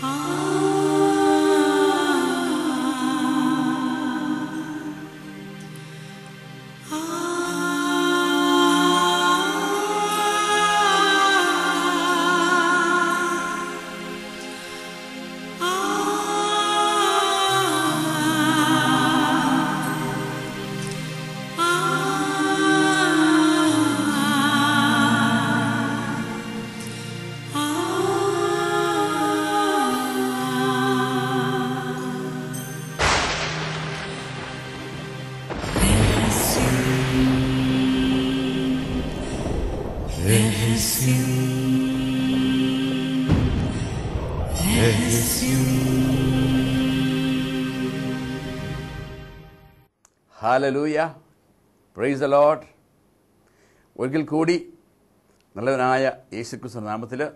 Ah. Hallelujah. Price load ഒരിക്കൽ കൂടി നല്ലവനായ യേശുക്രിസ്തു നാമത്തിൽ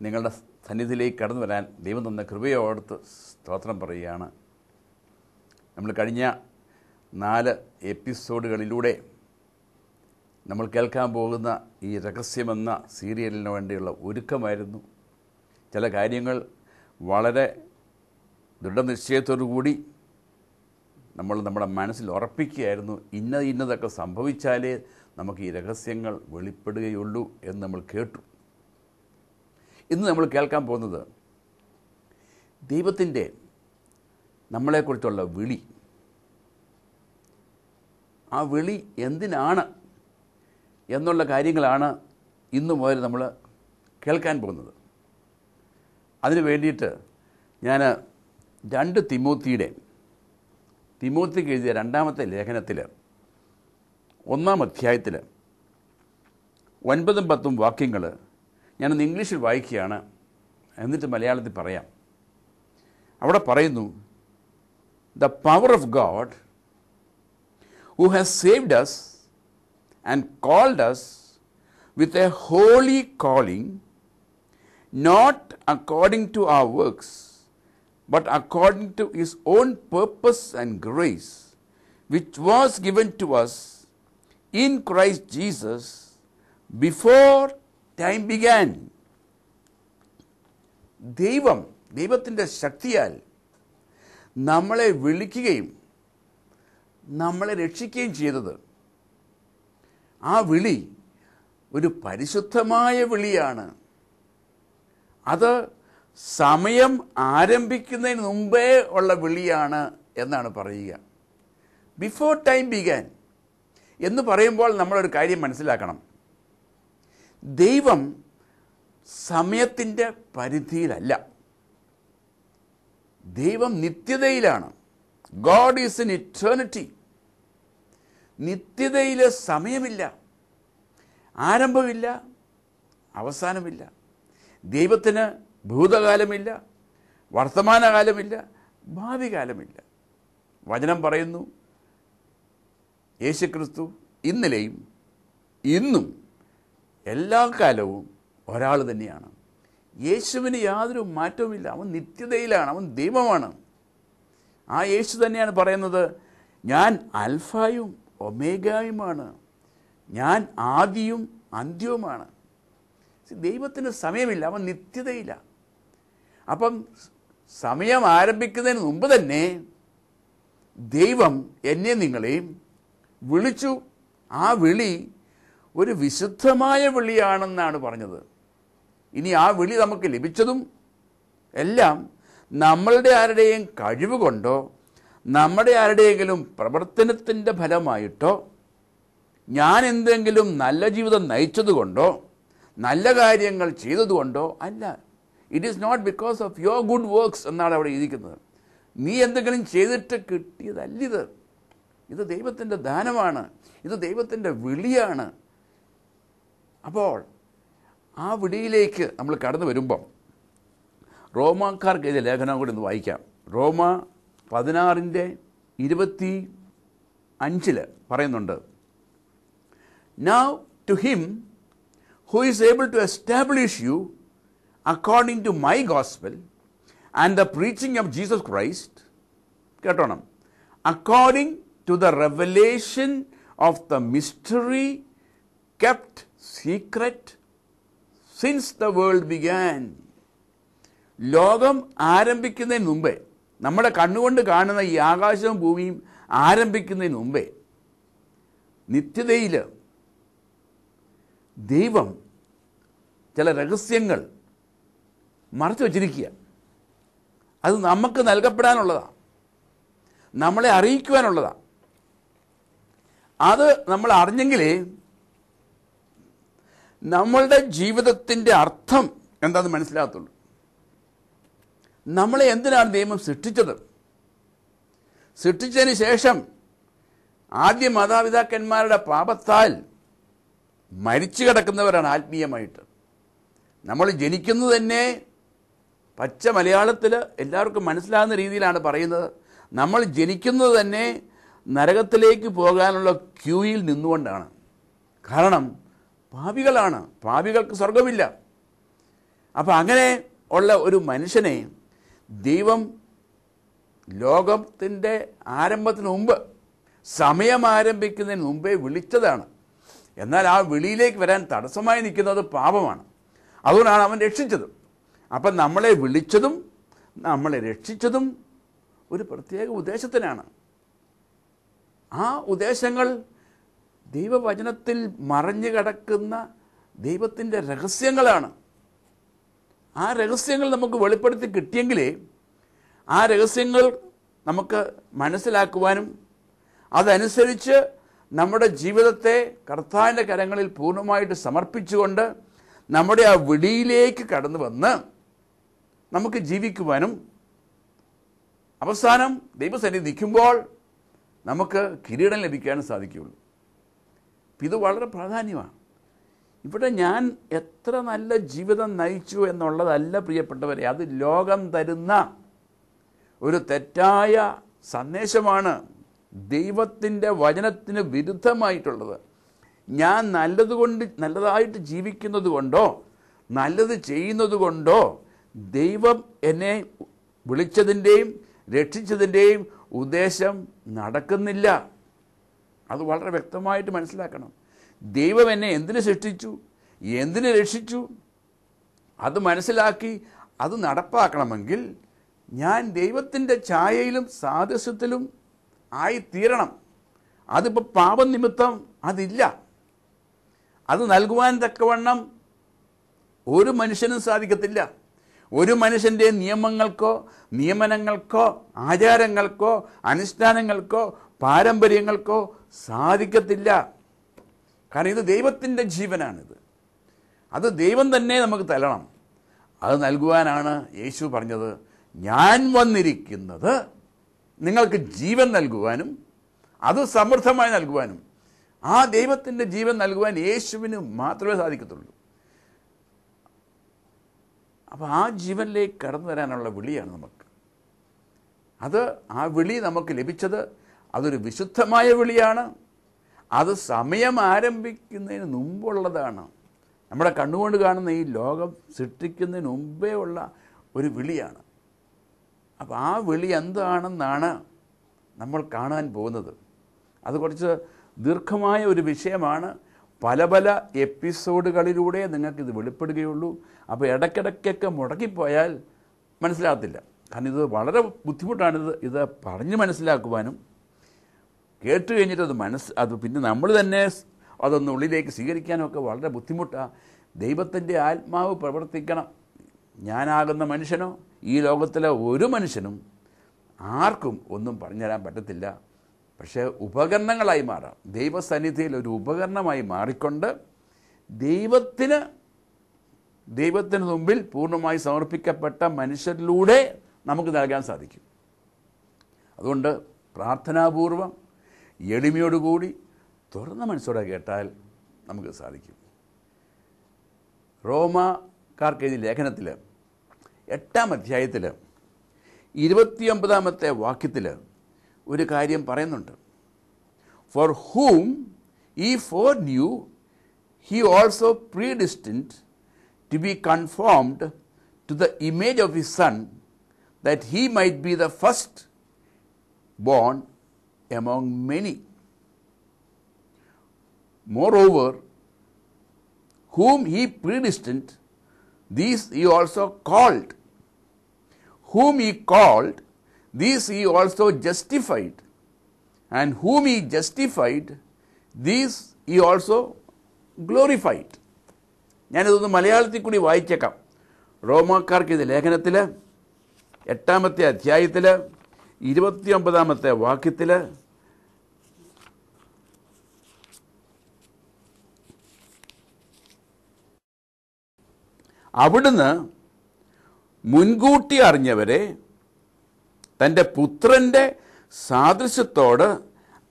നിങ്ങളുടെ സന്നിധിയിലേക്ക് കടന്നു വരാൻ ദൈവം തന്ന കൃപയോടുത്ത് സ്തോത്രം പറയുകയാണ്. നമ്മൾ കഴിഞ്ഞ നാല് എപ്പിസോഡുകളിലൂടെ നമ്മൾ കേൾക്കാൻ പോകുന്ന ഈ രഹസ്യമെന്ന സീരിയലിന് വേണ്ടിയുള്ള ഒരുക്കമായിരുന്നു. ചില കാര്യങ്ങൾ വളരെ ദൃഢനിശ്ചയത്തോടു കൂടി നമ്മൾ നമ്മുടെ മനസ്സിൽ ഉറപ്പിക്കുകയായിരുന്നു. ഇന്ന ഇന്നതൊക്കെ സംഭവിച്ചാലേ നമുക്ക് ഈ രഹസ്യങ്ങൾ വെളിപ്പെടുകയുള്ളൂ എന്ന് നമ്മൾ കേട്ടു. ഇന്ന് നമ്മൾ കേൾക്കാൻ പോകുന്നത് ദൈവത്തിന്റെ നമ്മളെക്കുറിച്ചുള്ള വിളി. ആ വിളി എന്തിനാണ് എന്നുള്ള കാര്യങ്ങളാണ് ഇന്നു മുതൽ നമ്മൾ കേൾക്കാൻ പോകുന്നത്. അതിന് വേണ്ടിയിട്ട് ഞാൻ രണ്ട് തിമൂത്തിയുടെ തിമൂത്തിക്ക് എഴുതിയ രണ്ടാമത്തെ ലേഖനത്തിൽ ഒന്നാം അധ്യായത്തിൽ ഒൻപതും പത്തും വാക്യങ്ങൾ ഞാനൊന്ന് ഇംഗ്ലീഷിൽ വായിക്കുകയാണ്. എന്നിട്ട് മലയാളത്തിൽ പറയാം. അവിടെ പറയുന്നു the power of God who has saved us And cold as with a holy calling not according to our works but according to his own purpose and grace, which was given to us in Christ Jesus before time began. ദൈവം ദൈവത്തിൻ്റെ ശക്തിയാൽ നമ്മളെ വിളിക്കുകയും നമ്മളെ രക്ഷിക്കുകയും ചെയ്തത് ആ വിളി ഒരു പരിശുദ്ധമായ വിളിയാണ്. അത് സമയം ആരംഭിക്കുന്നതിന് മുമ്പേ ഉള്ള വിളിയാണ് എന്നാണ് പറയുക. ബിഫോർ ടൈം ബിഗാൻ എന്ന് പറയുമ്പോൾ നമ്മളൊരു കാര്യം മനസ്സിലാക്കണം. ദൈവം സമയത്തിന്റെ പരിധിയിലല്ല. ദൈവം നിത്യതയിലാണ്. ഗോഡ് ഈസ് ഇൻ ഇറ്റേണിറ്റി നിത്യതയിൽ സമയമില്ല. ആരംഭമില്ല. അവസാനമില്ല. ദൈവത്തിന് ഭൂതകാലമില്ല. വർത്തമാനകാലമില്ല. ഭാവി കാലമില്ല വചനം പറയുന്നു. യേശുക്രിസ്തു ഇന്നലെയും ഇന്നും എല്ലാ കാലവും ഒരാൾ തന്നെയാണ്. യേശുവിന് യാതൊരു മാറ്റവുമില്ല. അവൻ നിത്യതയിലാണ്. അവൻ ദൈവമാണ്. ആ യേശു തന്നെയാണ് പറയുന്നത് ഞാൻ അൽഫായും ഒമേഗായുമാണ്. ഞാൻ ആദിയും അന്ത്യവുമാണ്. ദൈവത്തിന് സമയമില്ല അവൻ നിത്യതയില്ല. അപ്പം സമയം ആരംഭിക്കുന്നതിന് മുമ്പ് തന്നെ ദൈവം എന്നെ നിങ്ങളെയും വിളിച്ചു. ആ വിളി ഒരു വിശുദ്ധമായ വിളിയാണെന്നാണ് പറഞ്ഞത്. ഇനി ആ വിളി നമുക്ക് ലഭിച്ചതും എല്ലാം നമ്മളുടെ ആരുടെയും കഴിവ് കൊണ്ടോ നമ്മുടെ ആരുടെയെങ്കിലും പ്രവർത്തനത്തിന്റെ ഫലമായിട്ടോ ഞാൻ എന്തെങ്കിലും നല്ല ജീവിതം നയിച്ചതുകൊണ്ടോ നല്ല കാര്യങ്ങൾ ചെയ്തതുകൊണ്ടോ അല്ല. It is not because of your good works എന്നാണ് അവിടെ ഇരിക്കുന്നത് നീ എന്തെങ്കിലും ചെയ്തിട്ട് കിട്ടിയതല്ലിത് ഇത്. ദൈവത്തിന്റെ ദാനമാണ്. ഇത് ദൈവത്തിന്റെ വിളിയാണ്. അപ്പോൾ ആ വിളിയിലേക്ക് നമ്മൾ കടന്നു വരുമ്പം റോമാക്കാർക്ക് എഴുതിയ ലേഖനം കൂടി ഒന്ന് വായിക്കാം. റോമ പതിനാറിന്റെ ഇരുപത്തി അഞ്ചിൽ പറയുന്നുണ്ട്. Now to him who is able to establish you according to my gospel and the preaching of Jesus Christ, കേട്ടോണം. According to the revelation of the mystery kept secret since the world began ലോകം ആരംഭിക്കുന്നതിന് മുമ്പേ നമ്മുടെ കണ്ണുകൊണ്ട് കാണുന്ന ഈ ആകാശവും ഭൂമിയും ആരംഭിക്കുന്നതിന് മുമ്പേ നിത്യതയിൽ ദൈവം ചില രഹസ്യങ്ങൾ മറച്ചു വച്ചിരിക്കുക. അത് നമുക്ക് നൽകപ്പെടാനുള്ളതാണ് നമ്മളെ അറിയിക്കുവാനുള്ളതാണ് അത് നമ്മൾ അറിഞ്ഞെങ്കിലേ നമ്മളുടെ ജീവിതത്തിന്റെ അർത്ഥം എന്താണെന്ന് മനസ്സിലാകത്തുള്ളൂ. നമ്മളെ എന്തിനാണ് നിയമം സൃഷ്ടിച്ചത്? സൃഷ്ടിച്ചതിന് ശേഷം ആദ്യ മാതാപിതാക്കന്മാരുടെ പാപത്താൽ മരിച്ചു കിടക്കുന്നവരാണ് ആത്മീയമായിട്ട്. നമ്മൾ ജനിക്കുന്നത് തന്നെ പച്ച മലയാളത്തിൽ എല്ലാവർക്കും മനസ്സിലാകുന്ന രീതിയിലാണ് പറയുന്നത്. നമ്മൾ ജനിക്കുന്നത് തന്നെ നരകത്തിലേക്ക് പോകാനുള്ള ക്യൂയിൽ നിന്നുകൊണ്ടാണ്. കാരണം പാപികളാണ്. പാപികൾക്ക് സ്വർഗമില്ല അപ്പം അങ്ങനെ ഉള്ള ഒരു മനുഷ്യനെ ദൈവം ലോകത്തിന്റെ ആരംഭത്തിന് മുമ്പ് സമയം ആരംഭിക്കുന്നതിന് മുമ്പേ വിളിച്ചതാണ്. എന്നാൽ ആ വിളിയിലേക്ക് വരാൻ തടസ്സമായി നിൽക്കുന്നത് പാപമാണ്. അതുകൊണ്ടാണ് അവൻ രക്ഷിച്ചത്. അപ്പം നമ്മളെ വിളിച്ചതും നമ്മളെ രക്ഷിച്ചതും ഒരു പ്രത്യേക ഉദ്ദേശത്തിനാണ്. ആ ഉദ്ദേശങ്ങൾ ദൈവവചനത്തിൽ മറഞ്ഞു കിടക്കുന്ന ദൈവത്തിന്റെ രഹസ്യങ്ങളാണ്. ആ രഹസ്യങ്ങൾ നമുക്ക് വെളിപ്പെടുത്തി കിട്ടിയെങ്കിൽ ആ രഹസ്യങ്ങൾ നമുക്ക് മനസ്സിലാക്കുവാനും അതനുസരിച്ച് നമ്മുടെ ജീവിതത്തെ കർത്താവിന്റെ കരങ്ങളിൽ പൂർണമായിട്ട് സമർപ്പിച്ചുകൊണ്ട് നമ്മുടെ ആ വിടിയിലേക്ക് കടന്നു വന്ന് നമുക്ക് ജീവിക്കുവാനും അവസാനം ദൈവസന്നിധി നിൽക്കുമ്പോൾ നമുക്ക് കിരീടം ലഭിക്കാനും സാധിക്കുകയുള്ളൂ. ഇത് വളരെ പ്രാധാന്യമാണ്. ഇവിടെ ഞാൻ എത്ര നല്ല ജീവിതം നയിച്ചു എന്നുള്ളതല്ല പ്രിയപ്പെട്ടവരെ അത് ലോകം തരുന്ന ഒരു തെറ്റായ സന്ദേശമാണ് ദൈവത്തിന്റെ വചനത്തിന് വിരുദ്ധമായിട്ടുള്ളത്. ഞാൻ നല്ലതുകൊണ്ട് നല്ലതായിട്ട് ജീവിക്കുന്നത് കൊണ്ടോ നല്ലത് ചെയ്യുന്നത് കൊണ്ടോ ദൈവം എന്നെ വിളിച്ചതിന്റെയും രക്ഷിച്ചതിന്റെയും ഉദ്ദേശം നടക്കുന്നില്ല. അത് വളരെ വ്യക്തമായിട്ട് മനസ്സിലാക്കണം. ദൈവം എന്നെ എന്തിനു സൃഷ്ടിച്ചു? എന്തിനു രക്ഷിച്ചു? അത് മനസ്സിലാക്കി അത് നടപ്പാക്കണമെങ്കിൽ ഞാൻ ദൈവത്തിന്റെ ഛായയിലും സാദൃശ്യത്തിലും ആയിത്തീരണം. അതിപ്പോൾ പാപനിമിത്തം അതില്ല. അത് നൽകുവാൻ തക്കവണ്ണം ഒരു മനുഷ്യനും സാധിക്കത്തില്ല. ഒരു മനുഷ്യന്റെ നിയമങ്ങൾക്കോ നിയമനങ്ങൾക്കോ ആചാരങ്ങൾക്കോ അനുഷ്ഠാനങ്ങൾക്കോ പാരമ്പര്യങ്ങൾക്കോ സാധിക്കത്തില്ല. കാരണം ഇത് ദൈവത്തിന്റെ ജീവനാണിത്. അത് ദൈവം തന്നെ നമുക്ക് തരണം. അത് നൽകുവാനാണ് യേശു പറഞ്ഞത്. ഞാൻ വന്നിരിക്കുന്നത് നിങ്ങൾക്ക് ജീവൻ നൽകുവാനും അത് സമൃദ്ധമായി നൽകുവാനും. ആ ദൈവത്തിന്റെ ജീവൻ നൽകുവാൻ യേശുവിന് മാത്രമേ സാധിക്കത്തുള്ളൂ. അപ്പോൾ ആ ജീവനിലേക്ക് കടന്നു വരാനുള്ള വിളിയാണ് നമുക്ക്. അത് ആ വിളി നമുക്ക് ലഭിച്ചത് അതൊരു വിശുദ്ധമായ വിളിയാണ്. അത് സമയം ആരംഭിക്കുന്നതിന് മുമ്പുള്ളതാണ്. നമ്മുടെ കണ്ണുകൊണ്ട് കാണുന്ന ഈ ലോകം സൃഷ്ടിക്കുന്നതിന് മുമ്പേ ഉള്ള ഒരു വിളിയാണ്. അപ്പോൾ ആ വിളി എന്താണെന്നാണ് നമ്മൾ കാണാൻ പോകുന്നത്. അത് കുറച്ച് ദീർഘമായ ഒരു വിഷയമാണ്. പല പല എപ്പിസോഡുകളിലൂടെ നിങ്ങൾക്കിത് വെളിപ്പെടുകയുള്ളൂ. അപ്പോൾ ഇടയ്ക്കിടയ്ക്കൊക്കെ മുടക്കിപ്പോയാൽ മനസ്സിലാകത്തില്ല. കാരണം ഇത് വളരെ ബുദ്ധിമുട്ടാണിത് ഇത് പറഞ്ഞ് മനസ്സിലാക്കുവാനും കേട്ട് കഴിഞ്ഞിട്ട് അത് മനസ്സ് അത് പിന്നെ നമ്മൾ തന്നെ അതൊന്ന് ഉള്ളിലേക്ക് സ്വീകരിക്കാനൊക്കെ വളരെ ബുദ്ധിമുട്ടാണ് ദൈവത്തിന്റെ ആത്മാവ് പ്രവർത്തിക്കണം. ഞാനാകുന്ന മനുഷ്യനോ ഈ ലോകത്തിലെ ഒരു മനുഷ്യനും ആർക്കും ഒന്നും പറഞ്ഞുതരാൻ പറ്റത്തില്ല. പക്ഷേ ഉപകരണങ്ങളായി മാറാം. ദൈവസന്നിധിയിൽ ഒരു ഉപകരണമായി മാറിക്കൊണ്ട് ദൈവത്തിന് ദൈവത്തിന് മുമ്പിൽ പൂർണമായി സമർപ്പിക്കപ്പെട്ട മനുഷ്യരിലൂടെ നമുക്ക് നൽകാൻ സാധിക്കും. അതുകൊണ്ട് പ്രാർത്ഥനാപൂർവം എളിമയോടുകൂടി തുറന്ന മനസ്സോടെ കേട്ടാൽ നമുക്ക് സാധിക്കും. റോമാക്കാർക്ക് എഴുതിയ ലേഖനത്തിൽ എട്ടാം അധ്യായത്തിൽ ഇരുപത്തിയൊമ്പതാമത്തെ വാക്യത്തിൽ ഒരു കാര്യം പറയുന്നുണ്ട്. For whom he foreknew he also predestinate to be conformed to the image of his son that he might be the first born among many. Moreover, whom he predestined, these he also called. Whom he called, these he also justified. And whom he justified, these he also glorified. ഞാനിതൊന്ന് മലയാളത്തിൽ കൂടി വായിച്ചേക്കാം റോമാക്കാർക്ക് ഇത് ലേഖനത്തിൽ എട്ടാമത്തെ അധ്യായത്തിൽ ഇരുപത്തിയൊമ്പതാമത്തെ വാക്യത്തിൽ അവിടുന്ന് മുൻകൂട്ടി അറിഞ്ഞവരെ തന്റെ പുത്രന്റെ സാദൃശ്യത്തോട്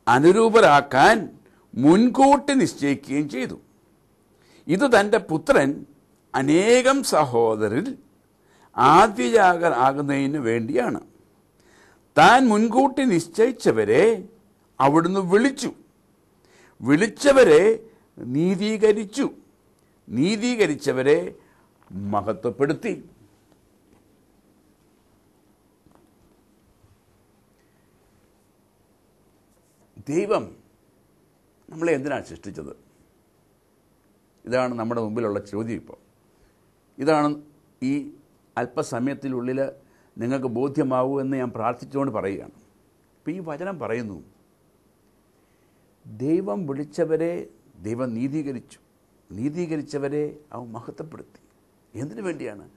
അനുരൂപരാക്കാൻ മുൻകൂട്ടി നിശ്ചയിക്കുകയും ചെയ്തു. ഇത് തന്റെ പുത്രൻ അനേകം സഹോദരിൽ ആദ്യജാകർ ആകുന്നതിന് വേണ്ടിയാണ്. താൻ മുൻകൂട്ടി നിശ്ചയിച്ചവരെ അവിടുന്ന് വിളിച്ചു. വിളിച്ചവരെ നീതീകരിച്ചു. നീതീകരിച്ചവരെ മഹത്വപ്പെടുത്തി ദൈവം നമ്മളെ എന്തിനാണ് സൃഷ്ടിച്ചത്? ഇതാണ് നമ്മുടെ മുമ്പിലുള്ള ചോദ്യം ഇപ്പോൾ. ഇതാണ് ഈ അല്പസമയത്തിനുള്ളിൽ നിങ്ങൾക്ക് ബോധ്യമാവൂ എന്ന് ഞാൻ പ്രാർത്ഥിച്ചുകൊണ്ട് പറയുകയാണ്. ഇപ്പോൾ ഈ വചനം പറയുന്നു ദൈവം വിളിച്ചവരെ ദൈവം നീതീകരിച്ചു. നീതീകരിച്ചവരെ അവൻ മഹത്വപ്പെടുത്തി. എന്തിനു വേണ്ടിയാണ്?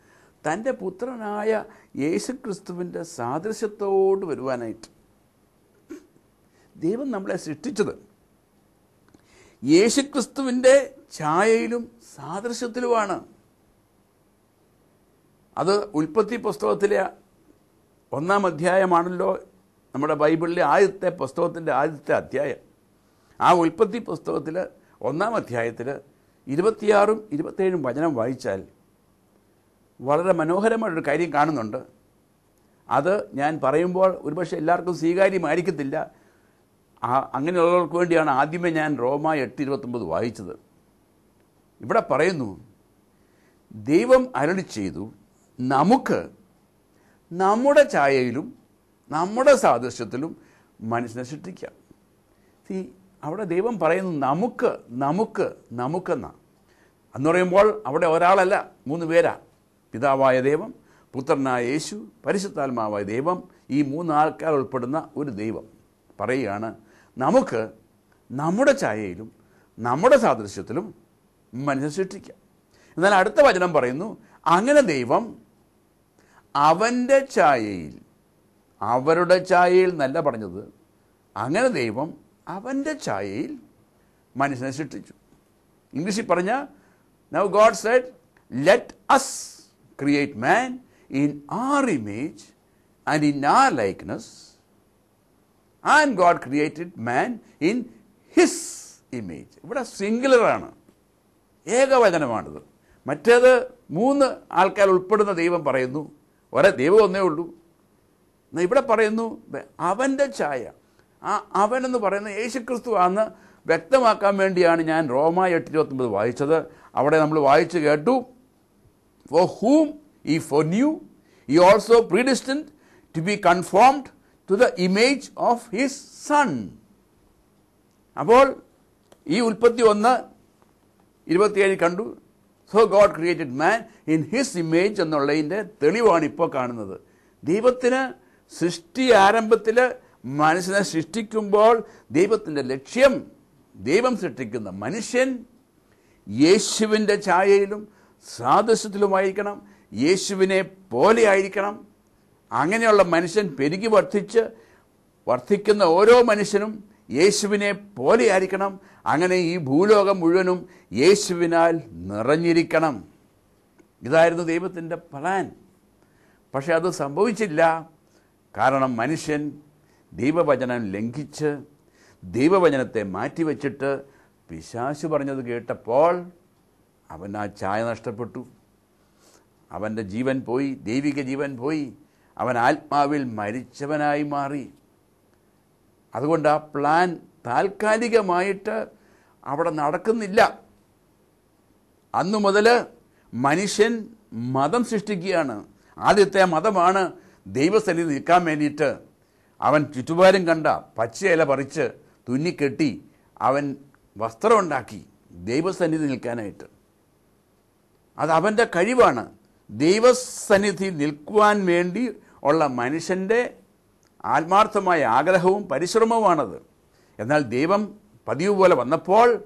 തന്റെ പുത്രനായ യേശുക്രിസ്തുവിന്റെ സാദൃശ്യത്തോട് വരുവാനായിട്ട്. ദൈവം നമ്മളെ സൃഷ്ടിച്ചത്. യേശുക്രിസ്തുവിന്റെ ഛായയിലും സാദൃശ്യത്തിലുമാണ്. അത് ഉൽപ്പത്തി പുസ്തകത്തിലെ ഒന്നാം അധ്യായമാണല്ലോ നമ്മുടെ ബൈബിളിലെ ആദ്യത്തെ പുസ്തകത്തിന്റെ ആദ്യത്തെ അധ്യായം. ആ ഉൽപ്പത്തി പുസ്തകത്തിൽ ഒന്നാം അധ്യായത്തിൽ ഇരുപത്തിയാറും ഇരുപത്തേഴും വചനം വായിച്ചാൽ വളരെ മനോഹരമായിട്ടൊരു കാര്യം കാണുന്നുണ്ട്. അത് ഞാൻ പറയുമ്പോൾ ഒരുപക്ഷെ എല്ലാവർക്കും സ്വീകാര്യമായിരിക്കത്തില്ല. അങ്ങനെയുള്ളവർക്ക് വേണ്ടിയാണ് ആദ്യമേ ഞാൻ റോമ എട്ട് ഇരുപത്തൊമ്പത് വായിച്ചത്. ഇവിടെ പറയുന്നു ദൈവം അരളി ചെയ്തു നമുക്ക് നമ്മുടെ ഛായയിലും നമ്മുടെ സാദൃശ്യത്തിലും മനുഷ്യനെ സൃഷ്ടിക്കാം. See, അവിടെ ദൈവം പറയുന്നു നമുക്ക് നമുക്ക് നമുക്കെന്നാണ് എന്ന് പറയുമ്പോൾ അവിടെ ഒരാളല്ല മൂന്ന് പേരാ. പിതാവായ ദൈവം പുത്രനായ യേശു പരിശുദ്ധാത്മാവായ ദൈവം ഈ മൂന്ന് ആൾക്കാർ ഉൾപ്പെടുന്ന ഒരു ദൈവം പറയുകയാണ് നമുക്ക് നമ്മുടെ ഛായയിലും നമ്മുടെ സാദൃശ്യത്തിലും മനുഷ്യൻ സൃഷ്ടിക്കാം. എന്നാൽ അടുത്ത വചനം പറയുന്നു അങ്ങനെ ദൈവം അവന്റെ ഛായയിൽ അവരുടെ ഛായയിൽ നല്ല പറഞ്ഞത് അങ്ങനെ ദൈവം അവന്റെ ഛായയിൽ മനുഷ്യനെ സൃഷ്ടിച്ചു. ഇംഗ്ലീഷിൽ പറഞ്ഞ now God said let us create man in our image and in our likeness and God created man in his image ഇവിടെ സിംഗുലറാണ് ഏകവചനമാണിത്. മറ്റേത് മൂന്ന് ആൾക്കാർ ഉൾപ്പെടുന്ന ദൈവം പറയുന്നു. ഒരേ ദൈവം ഒന്നേ ഉള്ളൂ. എന്നാൽ ഇവിടെ പറയുന്നു അവന്റെ ഛായ. ആ അവനെന്ന് പറയുന്ന യേശുക്രിസ്തു ആണെന്ന് വ്യക്തമാക്കാൻ വേണ്ടിയാണ് ഞാൻ റോമ എട്ടിരുപത്തൊമ്പത് വായിച്ചത്. അവിടെ നമ്മൾ വായിച്ചു കേട്ടു. Whom he foreknew he also predestinate to be conformed to the image of his son അപ്പോൾ ഈ ഉൽപ്പത്തി ഒന്ന് ഇരുപത്തിയേഴ് കണ്ടു. So God created man in his image എന്നുള്ളതിന്റെ തെളിവാണ് ഇപ്പോൾ കാണുന്നത്. ദൈവത്തിന് സൃഷ്ടി ആരംഭത്തിൽ മനുഷ്യനെ സൃഷ്ടിക്കുമ്പോൾ ദൈവത്തിന്റെ ലക്ഷ്യം ദൈവം സൃഷ്ടിക്കുന്ന മനുഷ്യൻ യേശുവിന്റെ ഛായയിലും സാദൃശ്യത്തിലുമായിരിക്കണം യേശുവിനെ പോലെ ആയിരിക്കണം. അങ്ങനെയുള്ള മനുഷ്യൻ പെരുകി വർദ്ധിച്ച് വർദ്ധിക്കുന്ന ഓരോ മനുഷ്യനും യേശുവിനെ പോലെ ആയിരിക്കണം. അങ്ങനെ ഈ ഭൂലോകം മുഴുവനും യേശുവിനാൽ നിറഞ്ഞിരിക്കണം. ഇതായിരുന്നു ദൈവത്തിന്റെ പ്ലാൻ പക്ഷേ അത് സംഭവിച്ചില്ല. കാരണം മനുഷ്യൻ ദൈവവചനം ലംഘിച്ച് ദൈവവചനത്തെ മാറ്റിവെച്ചിട്ട് പിശാശു പറഞ്ഞത് കേട്ടപ്പോൾ അവൻ ആ ചായ നഷ്ടപ്പെട്ടു. അവന്റെ ജീവൻ പോയി ദൈവിക ജീവൻ പോയി. അവൻ ആത്മാവിൽ മരിച്ചവനായി മാറി. അതുകൊണ്ട് ആ പ്ലാൻ താൽക്കാലികമായിട്ട് അവിടെ നടക്കുന്നില്ല. അന്നു മുതൽ മനുഷ്യൻ മതം സൃഷ്ടിക്കുകയാണ്. ആദ്യത്തെ മതമാണ് ദൈവസന്നിധി നിൽക്കാൻ വേണ്ടിയിട്ട് അവൻ ചുറ്റുപാരും കണ്ട പച്ചയില പറിച്ച് തുന്നിക്കെട്ടി അവൻ വസ്ത്രമുണ്ടാക്കി ദൈവസന്നിധി നിൽക്കാനായിട്ട്. അത് അവന്റെ കഴിവാണ്. ദൈവസന്നിധി നിൽക്കുവാൻ വേണ്ടി ഉള്ള മനുഷ്യന്റെ ആത്മാർത്ഥമായ ആഗ്രഹവും പരിശ്രമവുമാണത്. എന്നാൽ ദൈവം പതിവ് പോലെ വന്നപ്പോൾ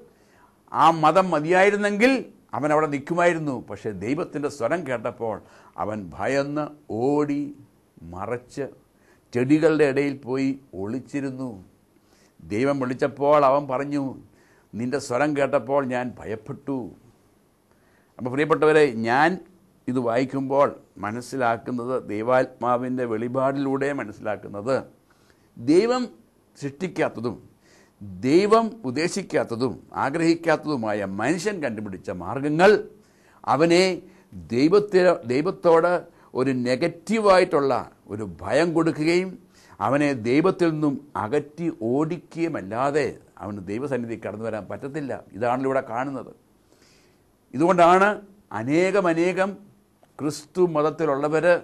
ആ മതം മതിയായിരുന്നെങ്കിൽ അവൻ അവിടെ നിൽക്കുമായിരുന്നു. പക്ഷേ ദൈവത്തിന്റെ സ്വരം കേട്ടപ്പോൾ അവൻ ഭയന്ന് ഓടി മറച്ച് ചെടികളുടെ ഇടയിൽ പോയി ഒളിച്ചിരുന്നു. ദൈവം വിളിച്ചപ്പോൾ അവൻ പറഞ്ഞു നിന്റെ സ്വരം കേട്ടപ്പോൾ ഞാൻ ഭയപ്പെട്ടു. അപ്പോൾ പ്രിയപ്പെട്ടവരെ ഞാൻ ഇത് വായിക്കുമ്പോൾ മനസ്സിലാക്കുന്നത് ദൈവാത്മാവിന്റെ വെളിപാടിലൂടെ മനസ്സിലാക്കുന്നത് ദൈവം സൃഷ്ടിക്കാത്തതും ദൈവം ഉദ്ദേശിക്കാത്തതും ആഗ്രഹിക്കാത്തതുമായ മനുഷ്യൻ കണ്ടുപിടിച്ച മാർഗങ്ങൾ അവനെ ദൈവത്തെ ദൈവത്തോട് ഒരു നെഗറ്റീവായിട്ടുള്ള ഒരു ഭയം കൊടുക്കുകയും അവനെ ദൈവത്തിൽ നിന്നും അകറ്റി ഓടിക്കുകയും അല്ലാതെ അവന് ദൈവസന്നിധി കടന്നു വരാൻ പറ്റത്തില്ല. ഇതാണല്ലോ ഇവിടെ കാണുന്നത്. ഇതുകൊണ്ടാണ് അനേകം അനേകം ക്രിസ്തു മതത്തിലുള്ളവർ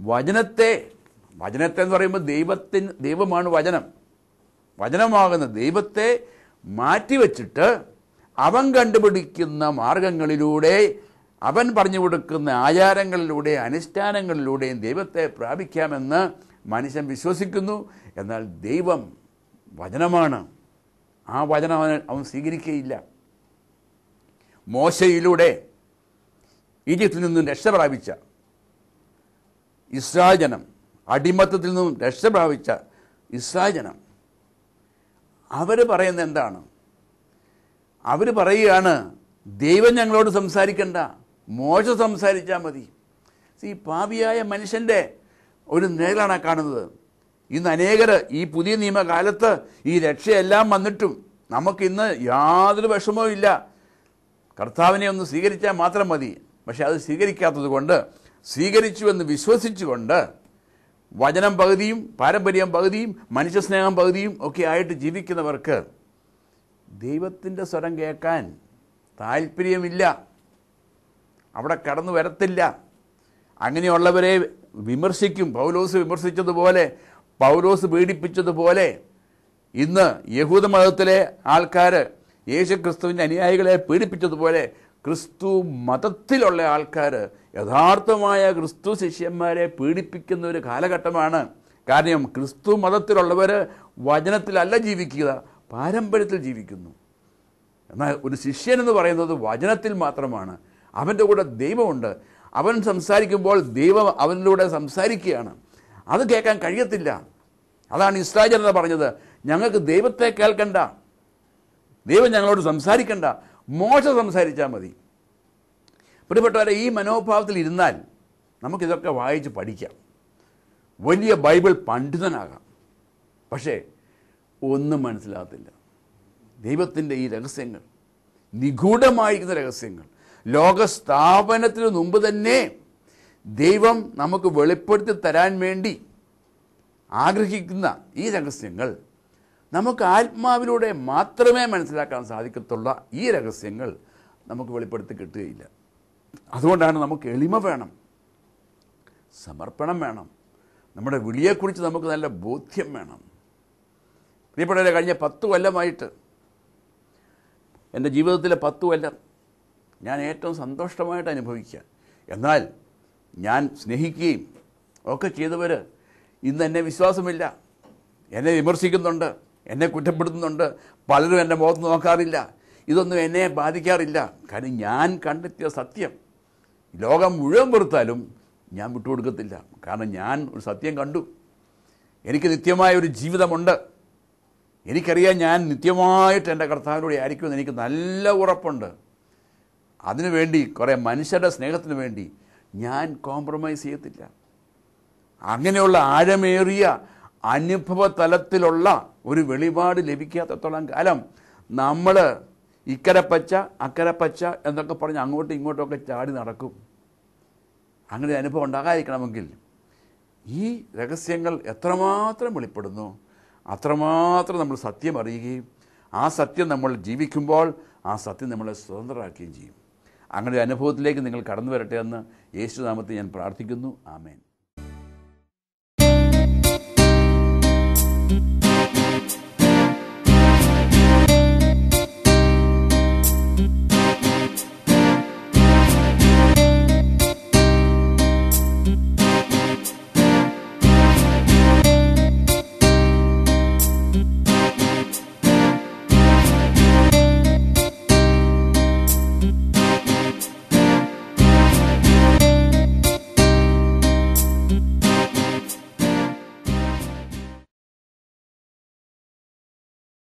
വചനത്തെ വചനത്തെ എന്ന് പറയുമ്പോൾ ദൈവത്തിന് ദൈവമാണ് വചനം. വചനമാകുന്ന ദൈവത്തെ മാറ്റിവെച്ചിട്ട് അവൻ കണ്ടുപിടിക്കുന്ന മാർഗങ്ങളിലൂടെ അവൻ പറഞ്ഞു കൊടുക്കുന്ന ആചാരങ്ങളിലൂടെ അനുഷ്ഠാനങ്ങളിലൂടെയും ദൈവത്തെ പ്രാപിക്കാമെന്ന് മനുഷ്യൻ വിശ്വസിക്കുന്നു. എന്നാൽ ദൈവം വചനമാണ്. ആ വചനം അവൻ സ്വീകരിക്കുകയില്ല. മോശയിലൂടെ ഈജിപ്തിൽ നിന്നും രക്ഷ പ്രാപിച്ച ഇസ്രായേൽ ജനം അടിമത്തത്തിൽ നിന്നും രക്ഷ പ്രാപിച്ച ഇസ്രായേൽ ജനം അവർ പറയുന്നത് എന്താണ്? അവർ പറയുകയാണ് ദൈവം ഞങ്ങളോട് സംസാരിക്കണ്ട മോശ സംസാരിച്ചാൽ മതി. ഈ പാപിയായ മനുഷ്യന്റെ ഒരു നേരാണ് കാണുന്നത്. ഇന്ന് അനേകർ ഈ പുതിയ നിയമകാലത്ത് ഈ രക്ഷയെല്ലാം വന്നിട്ടും നമുക്കിന്ന് യാതൊരു വിഷമവും ഇല്ല. കർത്താവിനെ ഒന്ന് സ്വീകരിച്ചാൽ മാത്രം മതി. പക്ഷെ അത് സ്വീകരിക്കാത്തത് കൊണ്ട് സ്വീകരിച്ചു എന്ന് വിശ്വസിച്ചുകൊണ്ട് വചനം പകുതിയും പാരമ്പര്യം പകുതിയും മനുഷ്യസ്നേഹം പകുതിയും ഒക്കെ ആയിട്ട് ജീവിക്കുന്നവർക്ക് ദൈവത്തിന്റെ സ്വരം കേൾക്കാൻ താല്പര്യമില്ല അവിടെ കടന്നു വരത്തില്ല. അങ്ങനെയുള്ളവരെ വിമർശിക്കും. പൗലോസ് വിമർശിച്ചതുപോലെ പൗലോസ് പീഡിപ്പിച്ചതുപോലെ ഇന്ന് യഹൂദ മതത്തിലെ ആൾക്കാർ യേശു ക്രിസ്തുവിന്റെ അനുയായികളെ പീഡിപ്പിച്ചതുപോലെ ക്രിസ്തു മതത്തിലുള്ള ആൾക്കാർ യഥാർത്ഥമായ ക്രിസ്തു ശിഷ്യന്മാരെ പീഡിപ്പിക്കുന്ന ഒരു കാലഘട്ടമാണ്. കാരണം ക്രിസ്തു മതത്തിലുള്ളവർ വചനത്തിലല്ല ജീവിക്കുക പാരമ്പര്യത്തിൽ ജീവിക്കുന്നു. എന്നാൽ ഒരു ശിഷ്യൻ എന്ന് പറയുന്നത് വചനത്തിൽ മാത്രമാണ്. അവന്റെ കൂടെ ദൈവമുണ്ട്. അവൻ സംസാരിക്കുമ്പോൾ ദൈവം അവനിലൂടെ സംസാരിക്കുകയാണ്. അത് കേൾക്കാൻ കഴിയത്തില്ല. അതാണ് ഇസ്രായേൽ ജനത പറഞ്ഞത്. ഞങ്ങൾക്ക് ദൈവത്തെ കേൾക്കണ്ട. ദൈവം ഞങ്ങളോട് സംസാരിക്കണ്ട. മോശ സംസാരിച്ചാൽ മതി. പ്രിയപ്പെട്ടവരെ ഈ മനോഭാവത്തിൽ ഇരുന്നാൽ നമുക്കിതൊക്കെ വായിച്ച് പഠിക്കാം. വലിയ ബൈബിൾ പണ്ഡിതനാകാം. പക്ഷേ ഒന്നും മനസ്സിലാകത്തില്ല. ദൈവത്തിന്റെ ഈ രഹസ്യങ്ങൾ നിഗൂഢമായിരിക്കുന്ന രഹസ്യങ്ങൾ ലോകസ്ഥാപനത്തിന് മുമ്പ് തന്നെ ദൈവം നമുക്ക് വെളിപ്പെടുത്തി തരാൻ വേണ്ടി ആഗ്രഹിക്കുന്ന ഈ രഹസ്യങ്ങൾ നമുക്ക് ആത്മാവിലൂടെ മാത്രമേ മനസ്സിലാക്കാൻ സാധിക്കത്തുള്ള ഈ രഹസ്യങ്ങൾ നമുക്ക് വെളിപ്പെടുത്തി കിട്ടുകയില്ല. അതുകൊണ്ടാണ് നമുക്ക് എളിമ വേണം. സമർപ്പണം വേണം. നമ്മുടെ വിളിയെക്കുറിച്ച് നമുക്ക് നല്ല ബോധ്യം വേണം. പ്രിയപ്പെട്ടവരെ കഴിഞ്ഞ പത്ത് കൊല്ലമായിട്ട് എന്റെ ജീവിതത്തിലെ പത്ത് കൊല്ലം ഞാൻ ഏറ്റവും സന്തോഷമായിട്ട് അനുഭവിക്കുക. എന്നാൽ ഞാൻ സ്നേഹിക്കുകയും ഒക്കെ ചെയ്തവർ ഇന്ന് എന്നെ വിശ്വാസമില്ല. എന്നെ വിമർശിക്കുന്നുണ്ട്. എന്നെ കുറ്റപ്പെടുത്തുന്നുണ്ട്. പലരും എന്റെ മുഖത്ത് നോക്കാറില്ല. ഇതൊന്നും എന്നെ ബാധിക്കാറില്ല. കാരണം ഞാൻ കണ്ടെത്തിയ സത്യം. ലോകം മുഴുവൻ വെറുത്താലും ഞാൻ വിട്ടുകൊടുക്കത്തില്ല. കാരണം ഞാൻ ഒരു സത്യം കണ്ടു. എനിക്ക് നിത്യമായ ഒരു ജീവിതമുണ്ട്. എനിക്കറിയാം ഞാൻ നിത്യമായിട്ട് എന്റെ കർത്താവിനോട് ആയിരിക്കുമെന്ന് എനിക്ക് നല്ല ഉറപ്പുണ്ട്. അതിനുവേണ്ടി കുറേ മനുഷ്യരുടെ സ്നേഹത്തിന് വേണ്ടി ഞാൻ കോംപ്രമൈസ് ചെയ്യത്തില്ല. അങ്ങനെയുള്ള ആഴമേറിയ അനുഭവ തലത്തിലുള്ള ഒരു വെളിപാട് ലഭിക്കാത്തത്തോളം കാലം നമ്മൾ ഇക്കരപ്പച്ച അക്കരപ്പച്ച എന്നൊക്കെ പറഞ്ഞ് അങ്ങോട്ടും ഇങ്ങോട്ടുമൊക്കെ ചാടി നടക്കും. അങ്ങനെ അനുഭവം ഉണ്ടാകാതിരിക്കണമെങ്കിൽ ഈ രഹസ്യങ്ങൾ എത്രമാത്രം വെളിപ്പെടുന്നു അത്രമാത്രം നമ്മൾ സത്യം അറിയുകയും ആ സത്യം നമ്മൾ ജീവിക്കുമ്പോൾ ആ സത്യം നമ്മളെ സ്വതന്ത്രരാക്കുകയും ചെയ്യും. അങ്ങനെ അനുഭവത്തിലേക്ക് നിങ്ങൾ കടന്നു വരട്ടെ എന്ന് യേശുനാമത്തെ ഞാൻ പ്രാർത്ഥിക്കുന്നു. ആമേൻ.